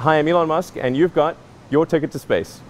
Hi, I'm Elon Musk, and you've got your ticket to space.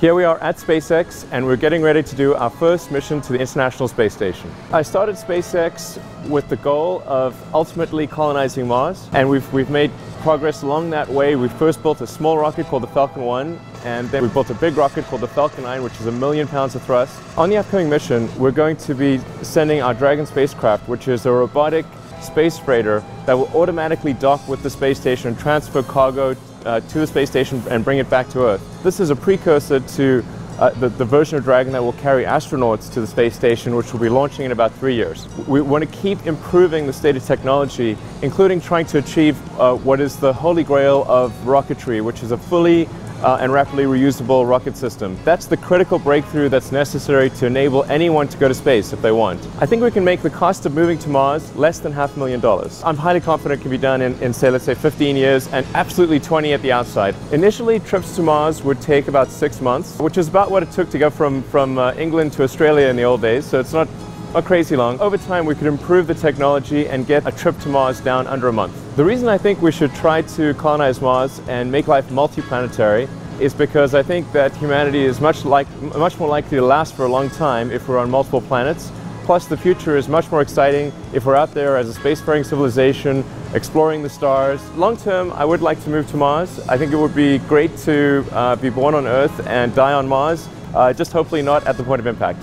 Here we are at SpaceX and we're getting ready to do our first mission to the International Space Station. I started SpaceX with the goal of ultimately colonizing Mars and we've, we've made progress along that way. We first built a small rocket called the Falcon 1 and then we built a big rocket called the Falcon 9 which is a million pounds of thrust. On the upcoming mission we're going to be sending our Dragon spacecraft which is a robotic space freighter that will automatically dock with the space station transfer cargo uh, to the space station and bring it back to Earth. This is a precursor to uh, the, the, version of Dragon that will carry astronauts to the space station, which will be launching in about three years. We want to keep improving the state of technology, including trying to achieve uh, what is the holy grail of rocketry, which is a fully uh, and rapidly reusable rocket system. That's the critical breakthrough that's necessary to enable anyone to go to space if they want. I think we can make the cost of moving to Mars less than half a million dollars. I'm highly confident it can be done in, in say, let's say 15 years and absolutely 20 at the outside. Initially, trips to Mars would take about six months, which is about what it took to go from, from uh, England to Australia in the old days, so it's not not crazy long. Over time, we could improve the technology and get a trip to Mars down under a month. The reason I think we should try to colonize Mars and make life multiplanetary is because I think that humanity is much, like, much more likely to last for a long time if we're on multiple planets. Plus, the future is much more exciting if we're out there as a spacefaring civilization, exploring the stars. Long term, I would like to move to Mars. I think it would be great to uh, be born on Earth and die on Mars, uh, just hopefully not at the point of impact.